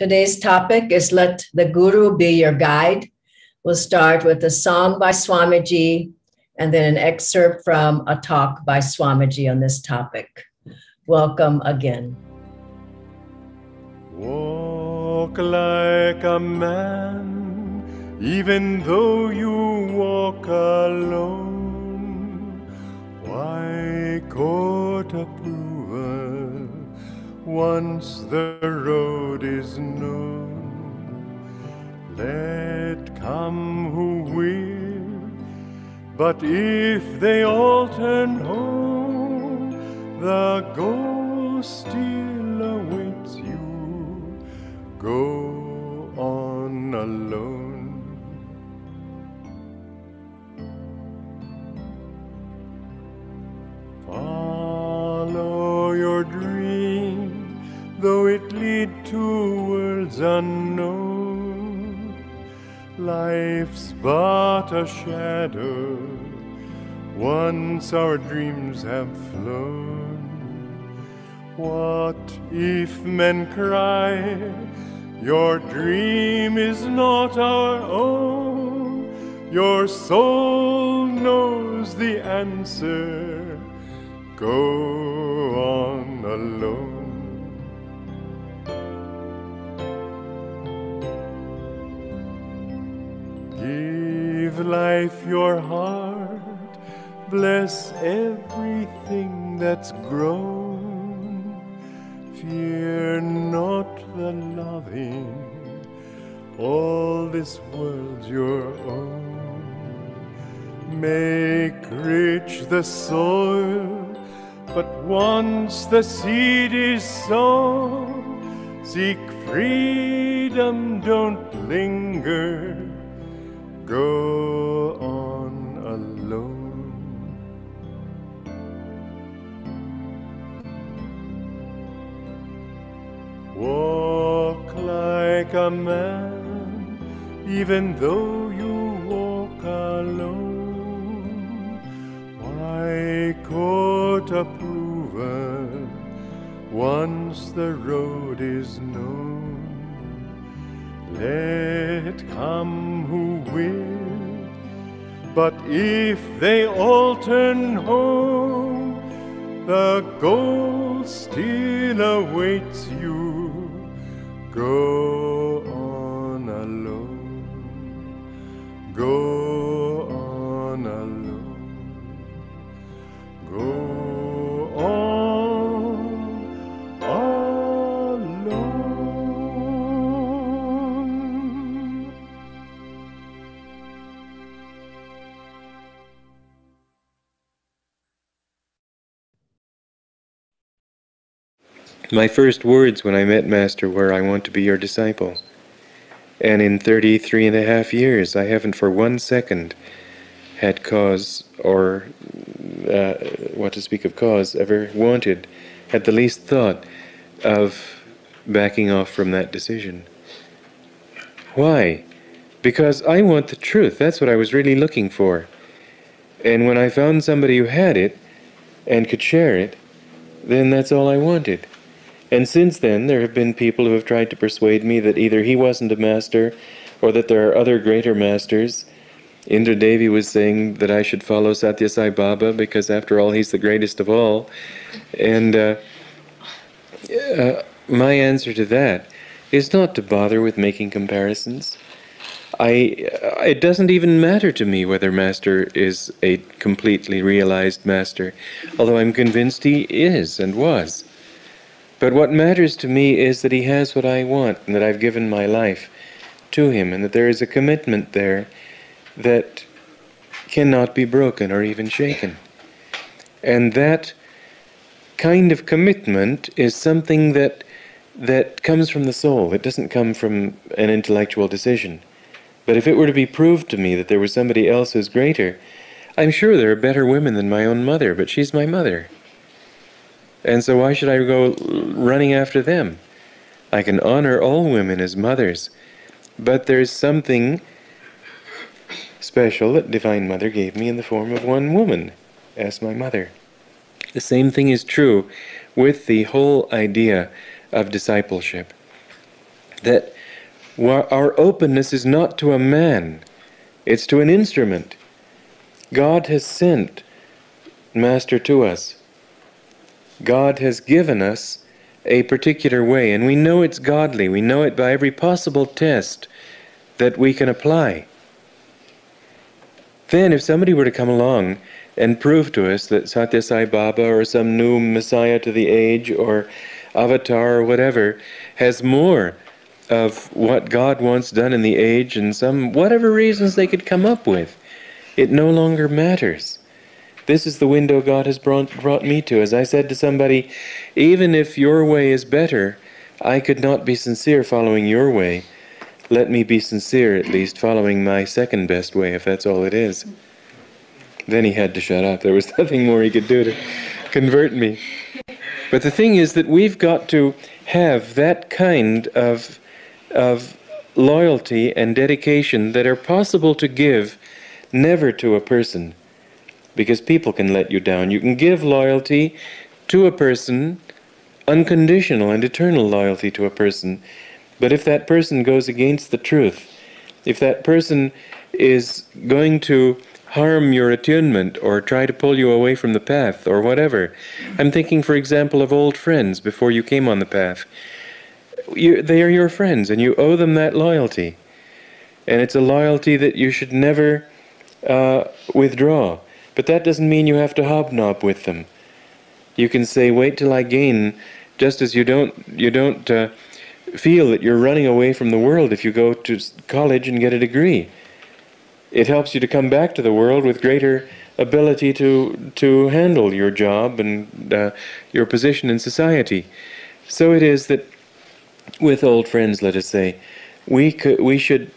Today's topic is Let the Guru Be Your Guide. We'll start with a song by Swamiji and then an excerpt from a talk by Swamiji on this topic. Welcome again. Walk like a man, even though you walk alone. Why court approval once the road is known? Let come who will, but if they all turn home, the goal still awaits you. Go on alone. Follow your dream, though it lead to worlds unknown. Life's but a shadow once our dreams have flown. What if men cry, Your dream is not our own? Your soul knows the answer. Go on alone. Life your heart, bless everything that's grown. Fear not the loving, all this world's your own. Make rich the soil, but once the seed is sown, seek freedom, don't linger. Go on alone. Walk like a man, even though you walk alone. Why court approval once the road is known? Let come who will, if they all turn home, the goal still awaits you. Go My first words when I met Master were, I want to be your disciple. And in 33 and a half years, I haven't for one second had cause, or uh, what to speak of cause, ever wanted, had the least thought of backing off from that decision. Why? Because I want the truth. That's what I was really looking for. And when I found somebody who had it and could share it, then that's all I wanted. And since then, there have been people who have tried to persuade me that either he wasn't a master or that there are other greater masters. Indra Devi was saying that I should follow Satya Sai Baba because, after all, he's the greatest of all. And uh, uh, my answer to that is not to bother with making comparisons. I, uh, it doesn't even matter to me whether Master is a completely realized Master, although I'm convinced he is and was. But what matters to me is that he has what I want and that I've given my life to him and that there is a commitment there that cannot be broken or even shaken. And that kind of commitment is something that that comes from the soul. It doesn't come from an intellectual decision. But if it were to be proved to me that there was somebody else who's greater, I'm sure there are better women than my own mother, but she's my mother. And so why should I go running after them? I can honor all women as mothers, but there's something special that Divine Mother gave me in the form of one woman as my mother. The same thing is true with the whole idea of discipleship. that our openness is not to a man, it's to an instrument. God has sent Master to us. God has given us a particular way, and we know it's godly. We know it by every possible test that we can apply. Then, if somebody were to come along and prove to us that Satya Sai Baba or some new Messiah to the age or Avatar or whatever has more of what God wants done in the age and some whatever reasons they could come up with, it no longer matters. This is the window God has brought, brought me to. As I said to somebody, even if your way is better, I could not be sincere following your way. Let me be sincere, at least, following my second best way, if that's all it is. Then he had to shut up. There was nothing more he could do to convert me. But the thing is that we've got to have that kind of, of loyalty and dedication that are possible to give never to a person because people can let you down. You can give loyalty to a person, unconditional and eternal loyalty to a person. But if that person goes against the truth, if that person is going to harm your attunement or try to pull you away from the path or whatever. I'm thinking, for example, of old friends before you came on the path. You, they are your friends and you owe them that loyalty. And it's a loyalty that you should never uh, withdraw. But that doesn't mean you have to hobnob with them. You can say, wait till I gain, just as you don't, you don't uh, feel that you're running away from the world if you go to college and get a degree. It helps you to come back to the world with greater ability to, to handle your job and uh, your position in society. So it is that with old friends, let us say, we, could, we should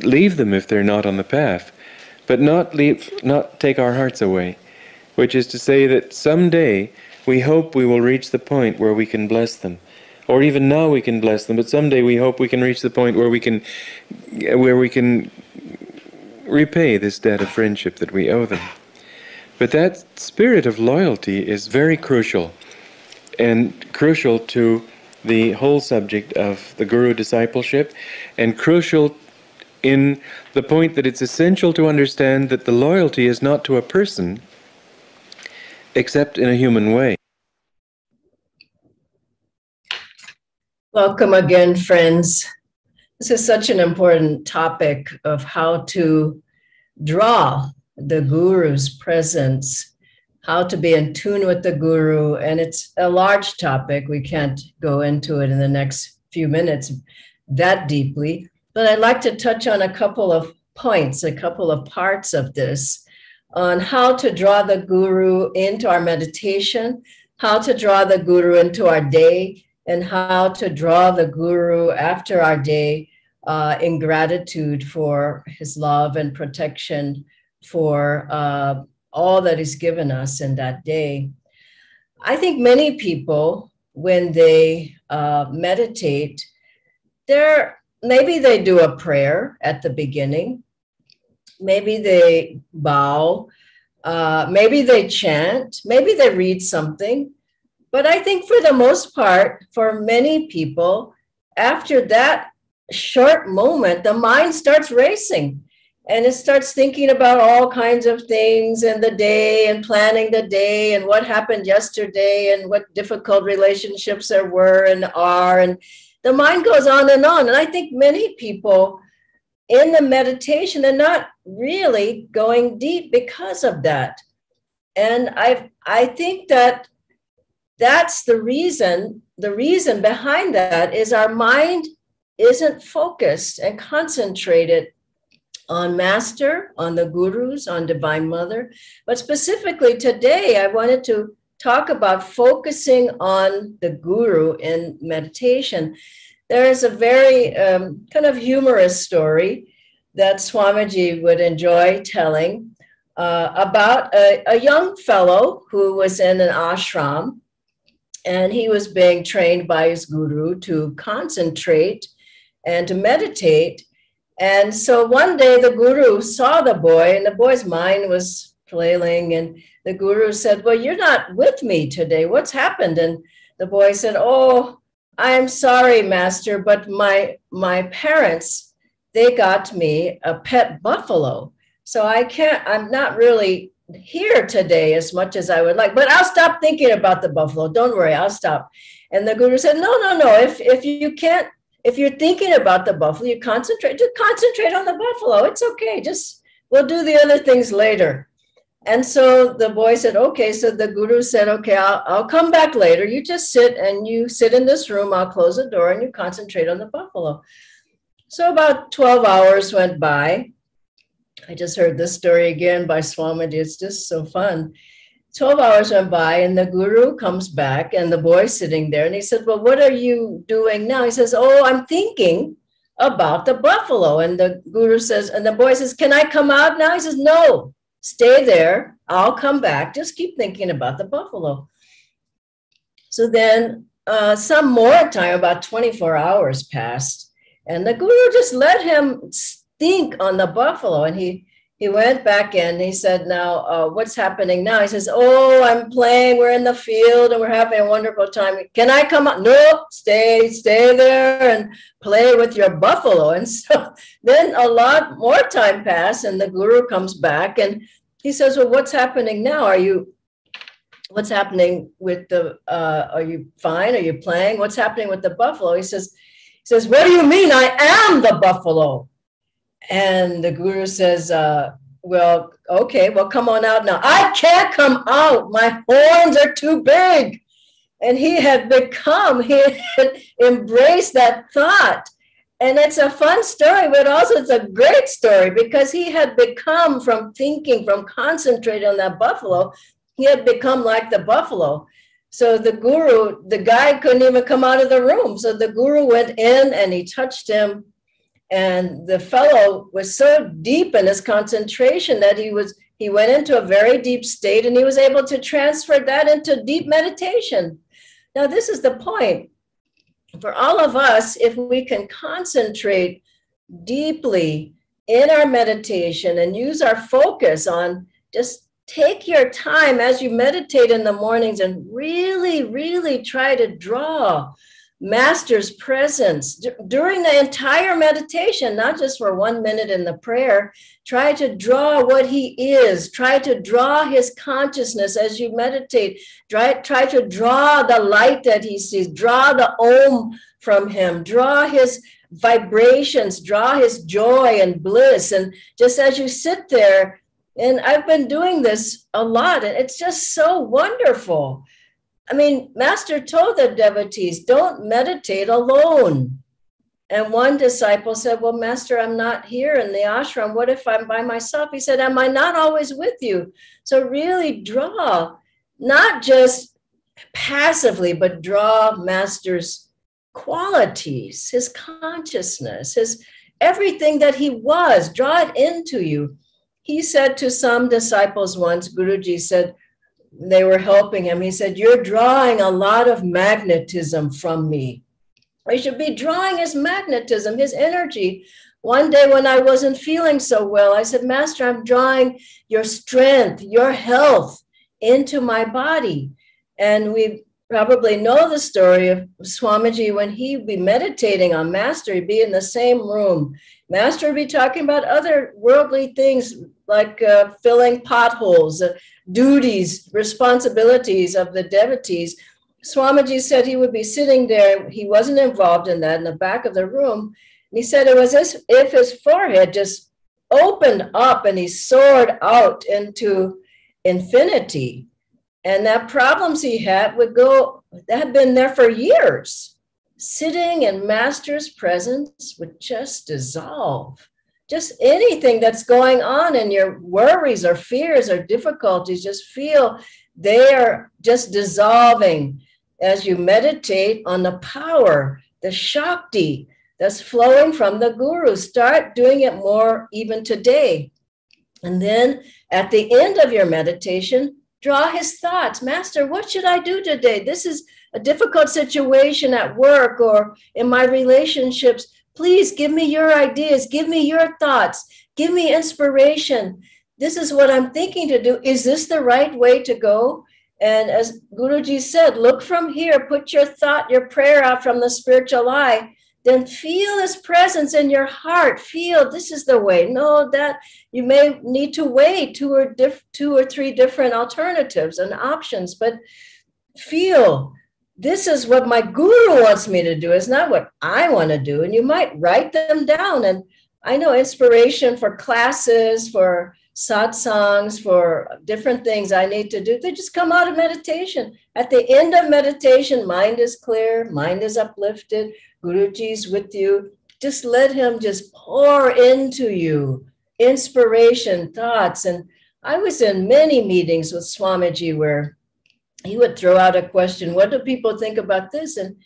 leave them if they're not on the path but not leave, not take our hearts away, which is to say that someday we hope we will reach the point where we can bless them, or even now we can bless them, but someday we hope we can reach the point where we can, where we can repay this debt of friendship that we owe them. But that spirit of loyalty is very crucial, and crucial to the whole subject of the guru discipleship, and crucial in the point that it's essential to understand that the loyalty is not to a person except in a human way. Welcome again, friends. This is such an important topic of how to draw the guru's presence, how to be in tune with the guru. And it's a large topic. We can't go into it in the next few minutes that deeply. But I'd like to touch on a couple of points, a couple of parts of this on how to draw the guru into our meditation, how to draw the guru into our day, and how to draw the guru after our day uh, in gratitude for his love and protection for uh, all that he's given us in that day. I think many people, when they uh, meditate, they're maybe they do a prayer at the beginning. Maybe they bow. Uh, maybe they chant. Maybe they read something. But I think for the most part, for many people, after that short moment, the mind starts racing and it starts thinking about all kinds of things and the day and planning the day and what happened yesterday and what difficult relationships there were and are and the mind goes on and on. And I think many people in the meditation, they're not really going deep because of that. And I I think that that's the reason, the reason behind that is our mind isn't focused and concentrated on master, on the gurus, on divine mother. But specifically today, I wanted to talk about focusing on the guru in meditation, there is a very um, kind of humorous story that Swamiji would enjoy telling uh, about a, a young fellow who was in an ashram and he was being trained by his guru to concentrate and to meditate. And so one day the guru saw the boy, and the boy's mind was flailing, and the guru said, Well, you're not with me today. What's happened? And the boy said, Oh, I'm sorry, Master, but my my parents they got me a pet buffalo, so I can't. I'm not really here today as much as I would like, but I'll stop thinking about the buffalo. Don't worry, I'll stop. And the guru said, No, no, no. If if you can't, if you're thinking about the buffalo, you concentrate. Just concentrate on the buffalo. It's okay. Just we'll do the other things later. And so the boy said, okay. So the guru said, okay, I'll, I'll come back later. You just sit and you sit in this room. I'll close the door and you concentrate on the buffalo. So about 12 hours went by. I just heard this story again by Swamiji. It's just so fun. 12 hours went by and the guru comes back and the boy's sitting there and he said, well, what are you doing now? He says, oh, I'm thinking about the buffalo. And the guru says, and the boy says, can I come out now? He says, no, Stay there. I'll come back. Just keep thinking about the buffalo. So then uh, some more time, about 24 hours passed, and the guru just let him think on the buffalo. And he he went back in. He said, "Now, uh, what's happening now?" He says, "Oh, I'm playing. We're in the field and we're having a wonderful time. Can I come up?" No, stay, stay there and play with your buffalo. And so then a lot more time passed, and the guru comes back and he says, "Well, what's happening now? Are you?" What's happening with the? Uh, are you fine? Are you playing? What's happening with the buffalo? He says, "He says, what do you mean? I am the buffalo." And the guru says, uh, Well, okay, well, come on out now. I can't come out. My horns are too big. And he had become, he had embraced that thought. And it's a fun story, but also it's a great story because he had become from thinking, from concentrating on that buffalo, he had become like the buffalo. So the guru, the guy couldn't even come out of the room. So the guru went in and he touched him and the fellow was so deep in his concentration that he was he went into a very deep state and he was able to transfer that into deep meditation now this is the point for all of us if we can concentrate deeply in our meditation and use our focus on just take your time as you meditate in the mornings and really really try to draw master's presence D- during the entire meditation, not just for one minute in the prayer. Try to draw what he is, try to draw his consciousness as you meditate. Try, try to draw the light that he sees, draw the om from him, draw his vibrations, draw his joy and bliss. And just as you sit there, and I've been doing this a lot, and it's just so wonderful I mean, Master told the devotees, don't meditate alone. And one disciple said, Well, Master, I'm not here in the ashram. What if I'm by myself? He said, Am I not always with you? So really draw, not just passively, but draw Master's qualities, his consciousness, his everything that he was, draw it into you. He said to some disciples once, Guruji said, they were helping him. He said, You're drawing a lot of magnetism from me. I should be drawing his magnetism, his energy. One day when I wasn't feeling so well, I said, Master, I'm drawing your strength, your health into my body. And we probably know the story of Swamiji when he'd be meditating on Master, he'd be in the same room. Master would be talking about other worldly things like uh, filling potholes, uh, duties, responsibilities of the devotees. Swamiji said he would be sitting there. He wasn't involved in that in the back of the room. And he said it was as if his forehead just opened up and he soared out into infinity. And that problems he had would go, that had been there for years. Sitting in Master's presence would just dissolve just anything that's going on in your worries or fears or difficulties, just feel they are just dissolving as you meditate on the power, the Shakti that's flowing from the Guru. Start doing it more even today. And then at the end of your meditation, draw his thoughts. Master, what should I do today? This is a difficult situation at work or in my relationships. Please give me your ideas, give me your thoughts, give me inspiration. This is what I'm thinking to do. Is this the right way to go? And as Guruji said, look from here, put your thought, your prayer out from the spiritual eye, then feel his presence in your heart. Feel this is the way. No, that you may need to weigh two or diff, two or three different alternatives and options, but feel this is what my guru wants me to do. It's not what I want to do. And you might write them down. And I know inspiration for classes, for satsangs, for different things I need to do, they just come out of meditation. At the end of meditation, mind is clear, mind is uplifted, Guruji's with you. Just let him just pour into you inspiration, thoughts. And I was in many meetings with Swamiji where he would throw out a question, what do people think about this? And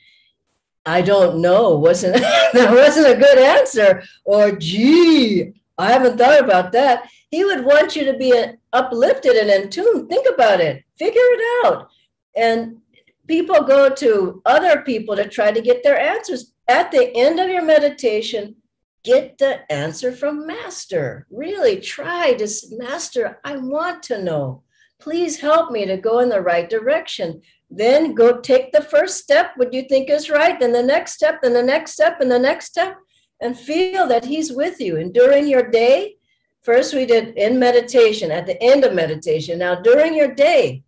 I don't know, wasn't that wasn't a good answer. Or gee, I haven't thought about that. He would want you to be uh, uplifted and in tune. Think about it, figure it out. And people go to other people to try to get their answers. At the end of your meditation, get the answer from Master. Really try to, Master, I want to know. Please help me to go in the right direction. Then go take the first step, what you think is right, then the next step, then the next step, and the next step, and feel that He's with you. And during your day, first we did in meditation, at the end of meditation. Now, during your day,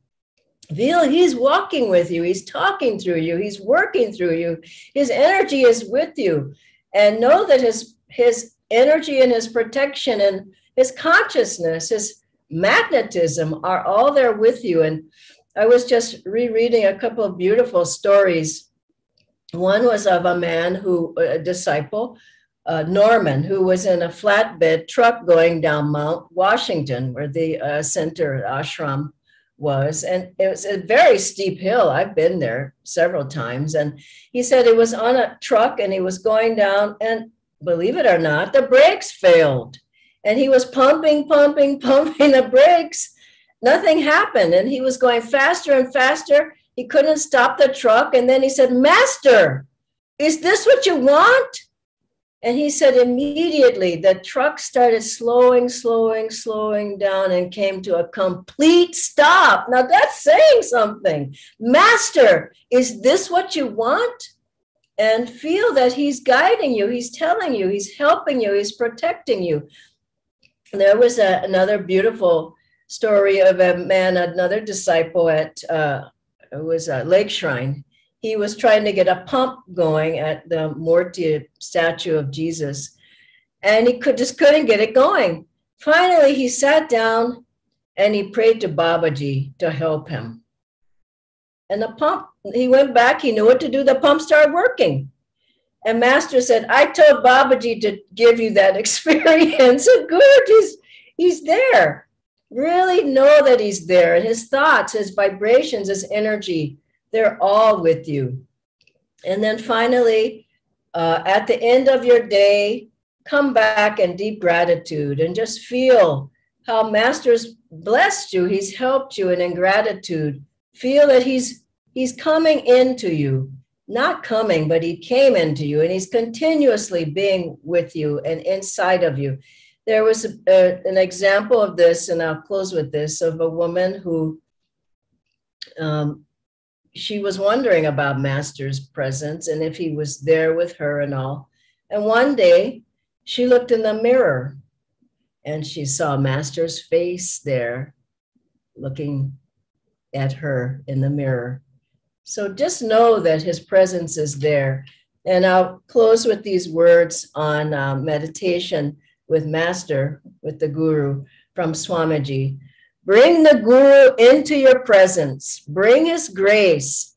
Feel he's walking with you, he's talking through you, he's working through you. His energy is with you. And know that his his energy and his protection and his consciousness, his magnetism are all there with you. And I was just rereading a couple of beautiful stories. One was of a man who, a disciple, uh, Norman, who was in a flatbed truck going down Mount Washington, where the uh, center ashram was and it was a very steep hill i've been there several times and he said it was on a truck and he was going down and believe it or not the brakes failed and he was pumping pumping pumping the brakes nothing happened and he was going faster and faster he couldn't stop the truck and then he said master is this what you want and he said immediately the truck started slowing, slowing, slowing down and came to a complete stop. Now that's saying something. Master, is this what you want? And feel that he's guiding you, he's telling you, he's helping you, he's protecting you. There was a, another beautiful story of a man, another disciple at uh, it was a lake shrine he was trying to get a pump going at the Murti statue of Jesus, and he could just couldn't get it going. Finally, he sat down and he prayed to Babaji to help him. And the pump, he went back, he knew what to do, the pump started working. And Master said, I told Babaji to give you that experience. So good, he's, he's there. Really know that he's there. And his thoughts, his vibrations, his energy they're all with you. And then finally, uh, at the end of your day, come back in deep gratitude and just feel how Master's blessed you. He's helped you, and in gratitude, feel that He's He's coming into you, not coming, but He came into you, and He's continuously being with you and inside of you. There was a, a, an example of this, and I'll close with this of a woman who um, she was wondering about Master's presence and if he was there with her and all. And one day she looked in the mirror and she saw Master's face there looking at her in the mirror. So just know that his presence is there. And I'll close with these words on uh, meditation with Master, with the Guru from Swamiji. Bring the Guru into your presence, bring his grace,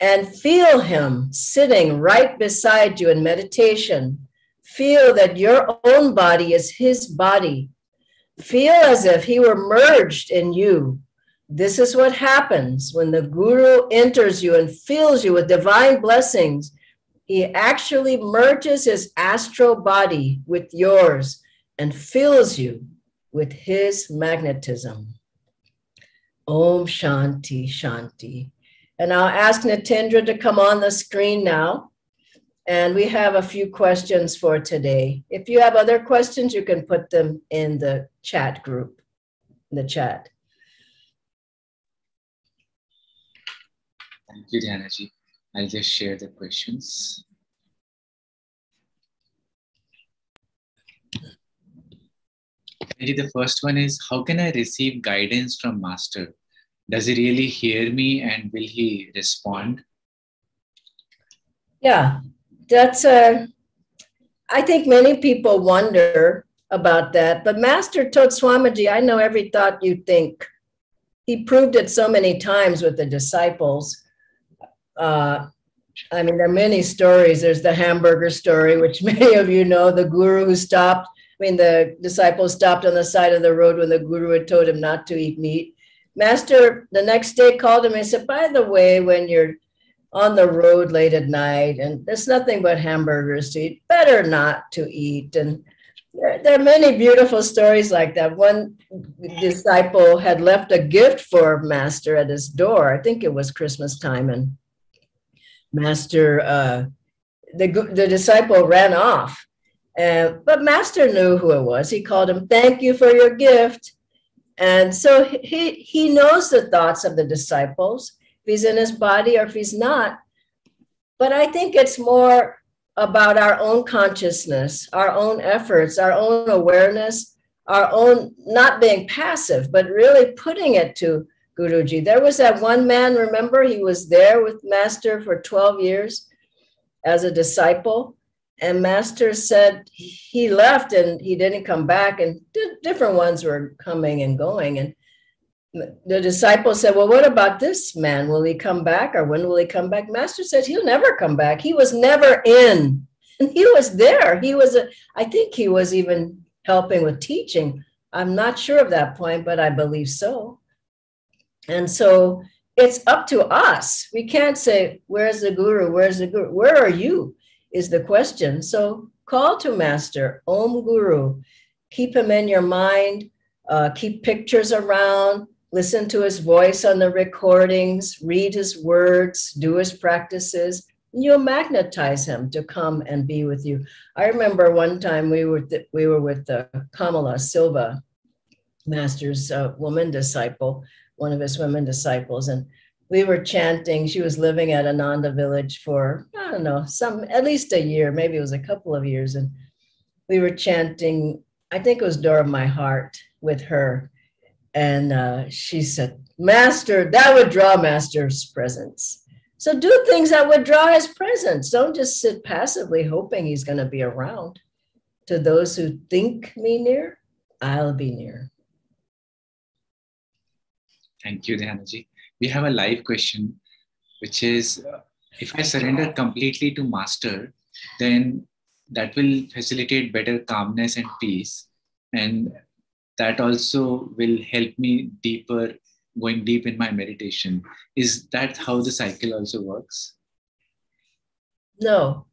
and feel him sitting right beside you in meditation. Feel that your own body is his body. Feel as if he were merged in you. This is what happens when the Guru enters you and fills you with divine blessings. He actually merges his astral body with yours and fills you with his magnetism. Om Shanti Shanti. And I'll ask Nitendra to come on the screen now. And we have a few questions for today. If you have other questions, you can put them in the chat group, in the chat. Thank you, Dhyanaji. I'll just share the questions. Maybe the first one is How can I receive guidance from Master? Does he really hear me and will he respond? Yeah, that's a. I think many people wonder about that, but Master told Swamiji, I know every thought you think. He proved it so many times with the disciples. Uh, I mean, there are many stories. There's the hamburger story, which many of you know, the guru who stopped. I mean, the disciple stopped on the side of the road when the guru had told him not to eat meat. Master the next day called him and said, By the way, when you're on the road late at night and there's nothing but hamburgers to eat, better not to eat. And there, there, are many beautiful stories like that. One disciple had left a gift for Master at his door. I think it was Christmas time, and Master, uh, the the disciple ran off, but Master knew who it was. He called him, "Thank you for your gift." And so he he knows the thoughts of the disciples, if he's in his body or if he's not. But I think it's more about our own consciousness, our own efforts, our own awareness, our own not being passive, but really putting it to Guruji. There was that one man, remember, he was there with Master for 12 years as a disciple. And Master said he left and he didn't come back, and different ones were coming and going. And the disciple said, Well, what about this man? Will he come back or when will he come back? Master said, He'll never come back. He was never in. And he was there. He was, a, I think he was even helping with teaching. I'm not sure of that point, but I believe so. And so it's up to us. We can't say, Where's the guru? Where's the guru? Where are you? Is the question. So call to Master, Om Guru. Keep him in your mind, uh, keep pictures around, listen to his voice on the recordings, read his words, do his practices. You'll magnetize him to come and be with you. I remember one time we were th- we were with uh, Kamala Silva, Master's uh, woman disciple, one of his women disciples, and we were chanting. She was living at Ananda village for, I don't know, some at least a year, maybe it was a couple of years. And we were chanting, I think it was Door of My Heart with her. And uh, she said, Master, that would draw Master's presence. So do things that would draw his presence. Don't just sit passively hoping he's going to be around. To those who think me near, I'll be near. Thank you, Dhyanaji. We have a live question, which is if I surrender completely to Master, then that will facilitate better calmness and peace. And that also will help me deeper, going deep in my meditation. Is that how the cycle also works? No.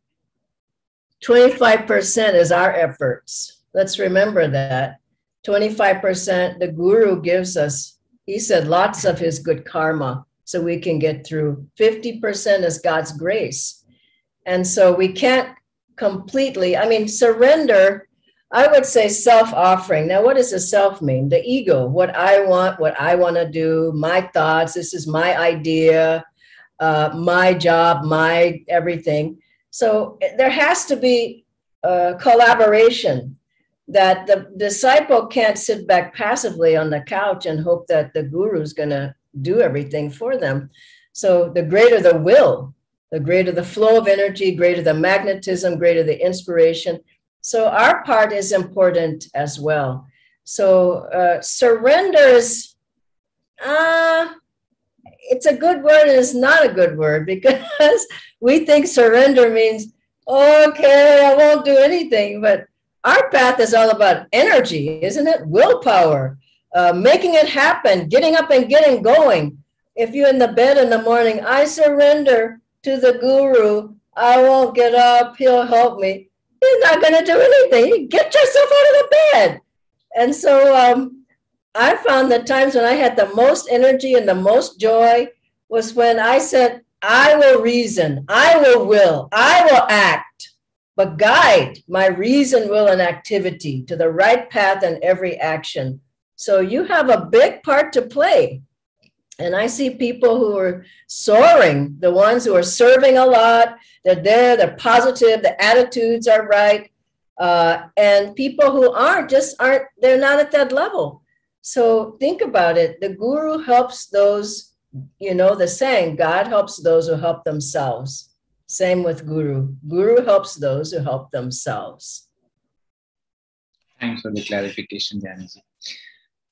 25% is our efforts. Let's remember that. 25% the guru gives us he said lots of his good karma so we can get through. 50% is God's grace. And so we can't completely, I mean, surrender, I would say self offering. Now, what does the self mean? The ego, what I want, what I want to do, my thoughts, this is my idea, uh, my job, my everything. So there has to be a collaboration that the disciple can't sit back passively on the couch and hope that the guru is going to do everything for them. So the greater the will, the greater the flow of energy, greater the magnetism, greater the inspiration. So our part is important as well. So uh, surrender is, uh, it's a good word and it's not a good word because we think surrender means, okay, I won't do anything. But our path is all about energy, isn't it? Willpower, uh, making it happen, getting up and getting going. If you're in the bed in the morning, I surrender to the guru. I won't get up. He'll help me. He's not going to do anything. Get yourself out of the bed. And so um, I found that times when I had the most energy and the most joy was when I said, I will reason, I will will, I will act but guide my reason, will, and activity to the right path in every action. So you have a big part to play. And I see people who are soaring, the ones who are serving a lot, they're there, they're positive, the attitudes are right. Uh, and people who aren't just aren't, they're not at that level. So think about it. The guru helps those, you know, the saying, God helps those who help themselves. Same with guru. Guru helps those who help themselves. Thanks for the clarification, Dhyanaji.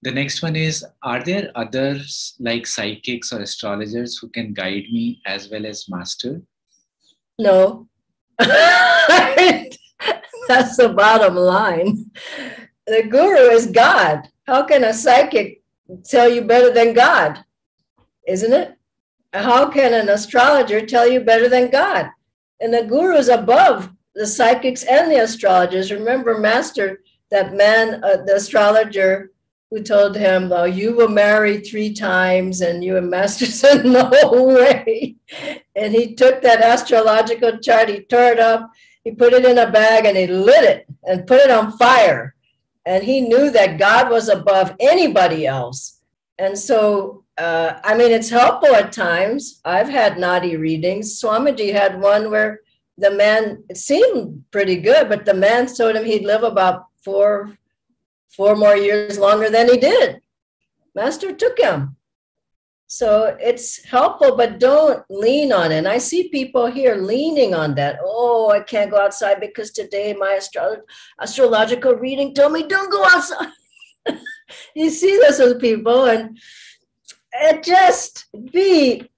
The next one is Are there others like psychics or astrologers who can guide me as well as master? No. That's the bottom line. The guru is God. How can a psychic tell you better than God? Isn't it? How can an astrologer tell you better than God? And the guru is above the psychics and the astrologers. Remember, Master, that man, uh, the astrologer who told him, oh, You will marry three times. And you and Master said, No way. And he took that astrological chart, he tore it up, he put it in a bag, and he lit it and put it on fire and he knew that God was above anybody else. And so, uh, I mean, it's helpful at times. I've had Nadi readings. Swamiji had one where the man seemed pretty good, but the man told him he'd live about four, four more years longer than he did. Master took him. So it's helpful, but don't lean on it. And I see people here leaning on that. Oh, I can't go outside because today my astro- astrological reading told me don't go outside. you see this with people, and just be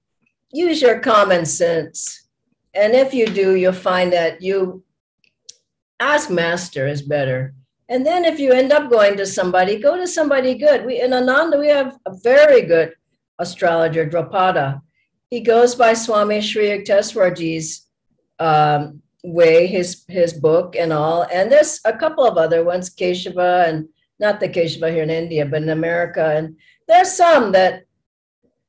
use your common sense. And if you do, you'll find that you ask master is better. And then if you end up going to somebody, go to somebody good. We in Ananda, we have a very good astrologer Drapada. He goes by Swami Sri Yukteswarji's um, way, his his book and all. And there's a couple of other ones, Keshava and not the Keshava here in India, but in America. And there's some that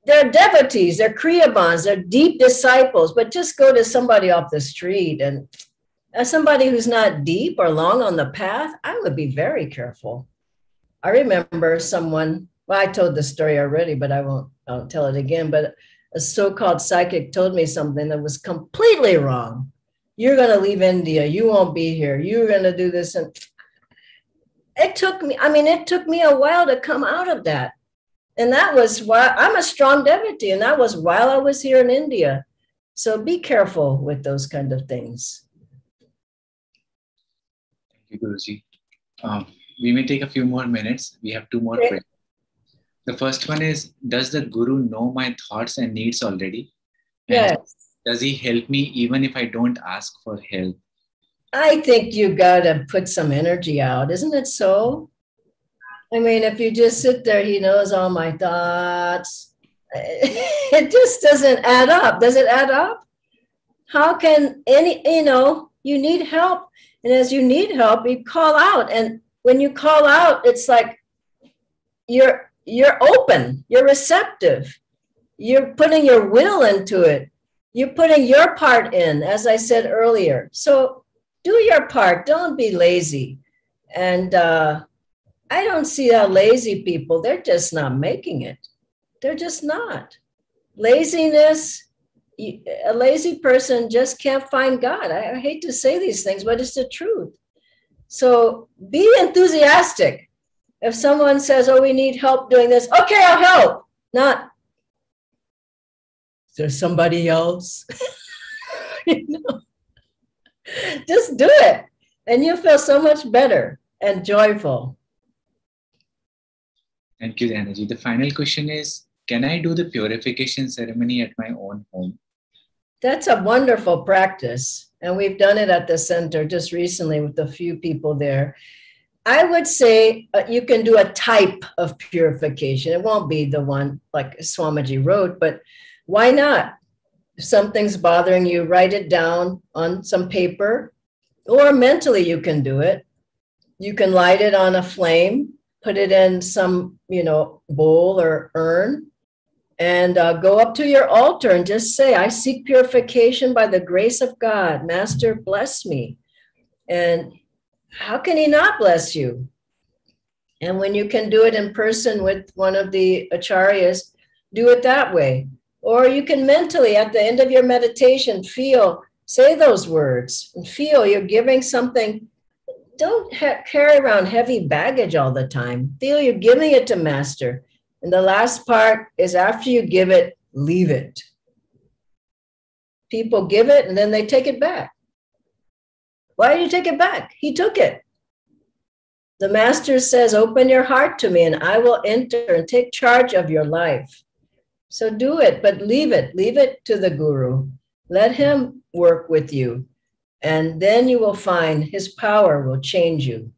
they're devotees, they're Kriyabans, they're deep disciples, but just go to somebody off the street and as somebody who's not deep or long on the path, I would be very careful. I remember someone, well, I told the story already, but I won't I'll tell it again, but a so-called psychic told me something that was completely wrong. You're going to leave India. You won't be here. You're going to do this. And it took me, I mean, it took me a while to come out of that. And that was why I'm a strong devotee. And that was while I was here in India. So be careful with those kind of things. Thank you, Guruji. Um, we may take a few more minutes. We have two more okay. questions. The first one is Does the Guru know my thoughts and needs already? And yes. Does he help me even if I don't ask for help? I think you got to put some energy out, isn't it so? I mean, if you just sit there, he knows all my thoughts. It just doesn't add up. Does it add up? How can any, you know, you need help. And as you need help, you call out. And when you call out, it's like you're you're open, you're receptive, you're putting your will into it, you're putting your part in, as I said earlier. So do your part, don't be lazy. And uh, I don't see how lazy people, they're just not making it. They're just not. Laziness, a lazy person just can't find God. I, hate to say these things, but it's the truth. So be enthusiastic if someone says, Oh, we need help doing this, okay, I'll help. Not, is there somebody else? you know, just do it. And you'll feel so much better and joyful. Thank you, Dhyanaji. The final question is Can I do the purification ceremony at my own home? That's a wonderful practice. And we've done it at the center just recently with a few people there. I would say uh, you can do a type of purification. It won't be the one like Swamiji wrote, but why not? If something's bothering you, write it down on some paper or mentally you can do it. You can light it on a flame, put it in some, you know, bowl or urn and uh, go up to your altar and just say, I seek purification by the grace of God. Master, bless me. And how can he not bless you? And when you can do it in person with one of the acharyas, do it that way. Or you can mentally, at the end of your meditation, feel, say those words and feel you're giving something. Don't ha- carry around heavy baggage all the time. Feel you're giving it to Master. And the last part is after you give it, leave it. People give it and then they take it back. Why do you take it back? He took it. The master says, Open your heart to me, and I will enter and take charge of your life. So do it, but leave it. Leave it to the guru. Let him work with you. And then you will find his power will change you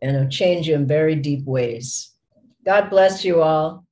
and it'll change you in very deep ways. God bless you all.